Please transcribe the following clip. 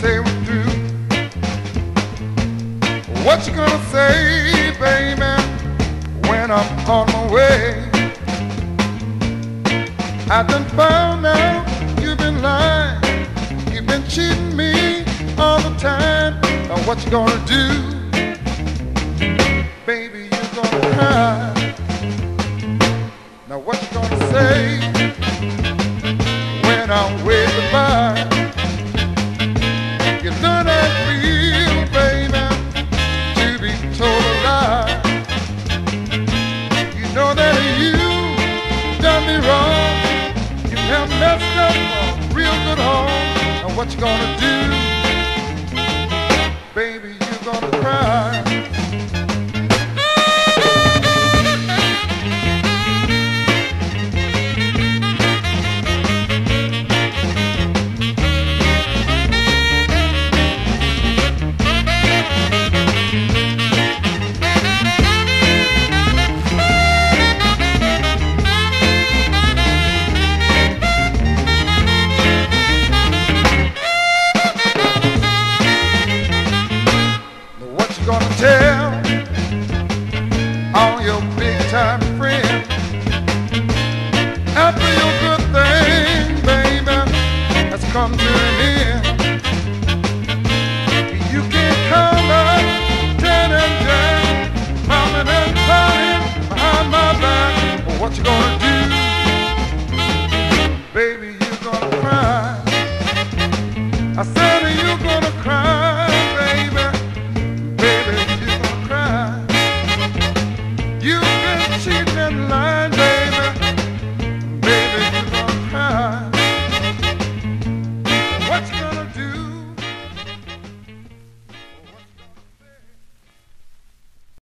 say we do. What you gonna say, baby, when I'm on my way? I've been found out you've been lying, you've been cheating me all the time. Now what you gonna do, baby? You're gonna cry. Now what you gonna say? What you gonna do? Baby, you gonna cry. gonna tell all your big time friends after your good thing, baby, has come to an end. You can't come up, dead and down, pounding and pounding behind my back. Well, what you gonna do, baby? You're gonna cry. I said you gonna.